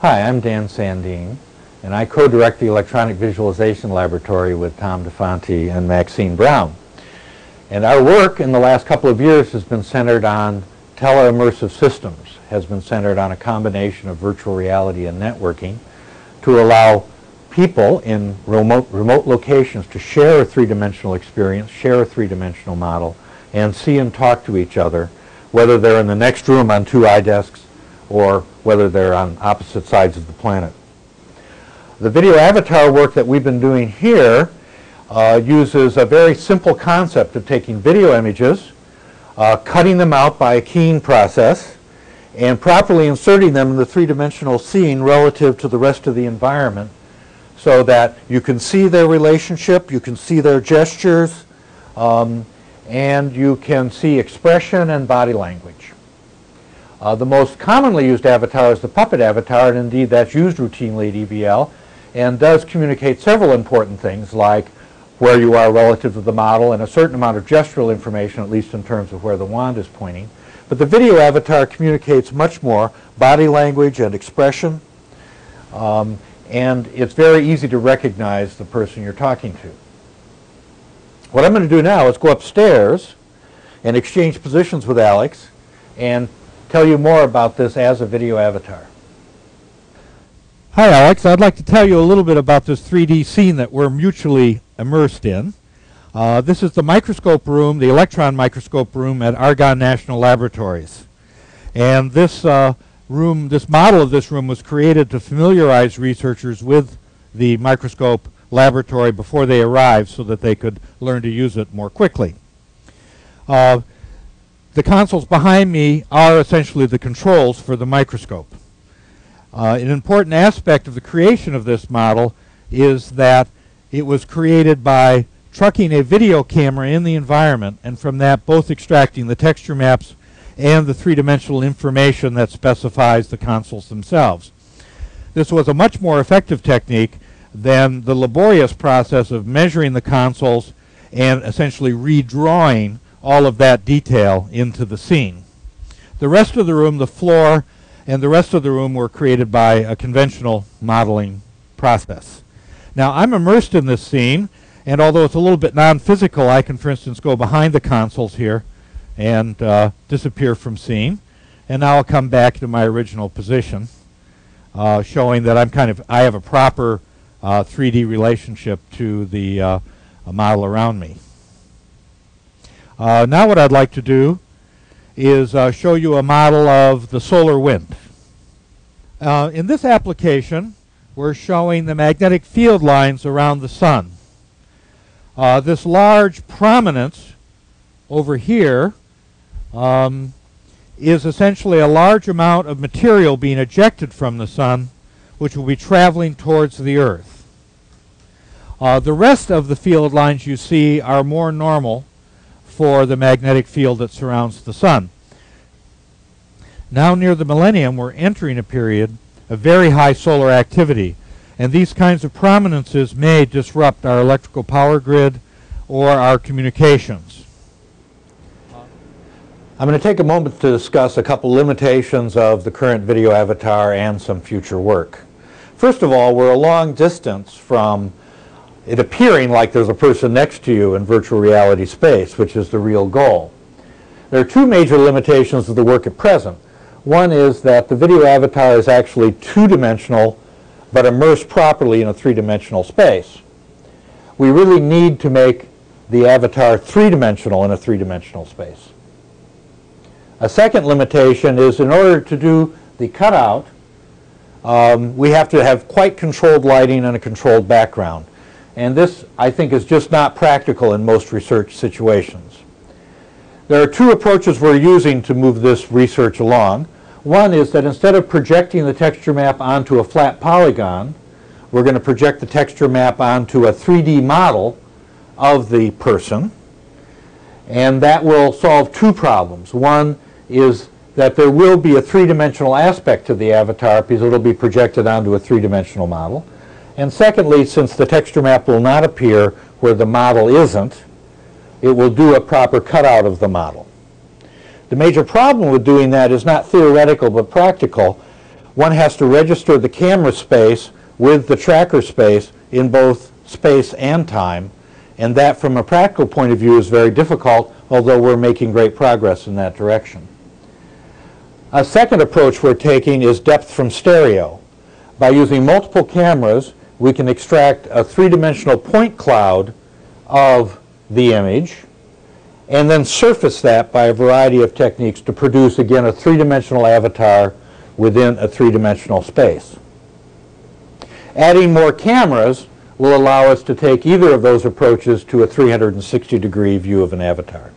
Hi, I'm Dan Sandin, and I co-direct the Electronic Visualization Laboratory with Tom DeFanti and Maxine Brown. And our work in the last couple of years has been centered on tele-immersive systems, has been centered on a combination of virtual reality and networking to allow people in remote, remote locations to share a three-dimensional experience, share a three-dimensional model, and see and talk to each other, whether they're in the next room on two iDesks or whether they're on opposite sides of the planet. The video avatar work that we've been doing here uh, uses a very simple concept of taking video images, uh, cutting them out by a keying process, and properly inserting them in the three-dimensional scene relative to the rest of the environment so that you can see their relationship, you can see their gestures, um, and you can see expression and body language. Uh, the most commonly used avatar is the puppet avatar, and indeed that's used routinely at EVL, and does communicate several important things like where you are relative to the model and a certain amount of gestural information, at least in terms of where the wand is pointing. But the video avatar communicates much more body language and expression, um, and it's very easy to recognize the person you're talking to. What I'm going to do now is go upstairs and exchange positions with Alex and tell you more about this as a video avatar. Hi Alex, I'd like to tell you a little bit about this 3D scene that we're mutually immersed in. Uh, this is the microscope room, the electron microscope room at Argonne National Laboratories. And this uh, room, this model of this room was created to familiarize researchers with the microscope laboratory before they arrived so that they could learn to use it more quickly. Uh, the consoles behind me are essentially the controls for the microscope. Uh, an important aspect of the creation of this model is that it was created by trucking a video camera in the environment and from that both extracting the texture maps and the three-dimensional information that specifies the consoles themselves. This was a much more effective technique than the laborious process of measuring the consoles and essentially redrawing all of that detail into the scene. The rest of the room, the floor, and the rest of the room were created by a conventional modeling process. Now I'm immersed in this scene, and although it's a little bit non-physical, I can, for instance, go behind the consoles here and uh, disappear from scene. And now I'll come back to my original position, uh, showing that I'm kind of, I have a proper uh, 3D relationship to the uh, model around me. Uh, now what I'd like to do is uh, show you a model of the solar wind. Uh, in this application, we're showing the magnetic field lines around the sun. Uh, this large prominence over here um, is essentially a large amount of material being ejected from the sun, which will be traveling towards the Earth. Uh, the rest of the field lines you see are more normal for the magnetic field that surrounds the sun. Now near the millennium, we're entering a period of very high solar activity, and these kinds of prominences may disrupt our electrical power grid or our communications. I'm going to take a moment to discuss a couple limitations of the current video avatar and some future work. First of all, we're a long distance from it appearing like there's a person next to you in virtual reality space, which is the real goal. There are two major limitations of the work at present. One is that the video avatar is actually two-dimensional, but immersed properly in a three-dimensional space. We really need to make the avatar three-dimensional in a three-dimensional space. A second limitation is in order to do the cutout, um, we have to have quite controlled lighting and a controlled background. And this, I think, is just not practical in most research situations. There are two approaches we're using to move this research along. One is that instead of projecting the texture map onto a flat polygon, we're going to project the texture map onto a 3D model of the person. And that will solve two problems. One is that there will be a three-dimensional aspect to the avatar because it will be projected onto a three-dimensional model. And secondly, since the texture map will not appear where the model isn't, it will do a proper cutout of the model. The major problem with doing that is not theoretical but practical. one has to register the camera space with the tracker space in both space and time, and that from a practical point of view is very difficult, although we're making great progress in that direction. A second approach we're taking is depth from stereo. By using multiple cameras, we can extract a three-dimensional point cloud of the image and then surface that by a variety of techniques to produce, again, a three-dimensional avatar within a three-dimensional space. Adding more cameras will allow us to take either of those approaches to a 360-degree view of an avatar.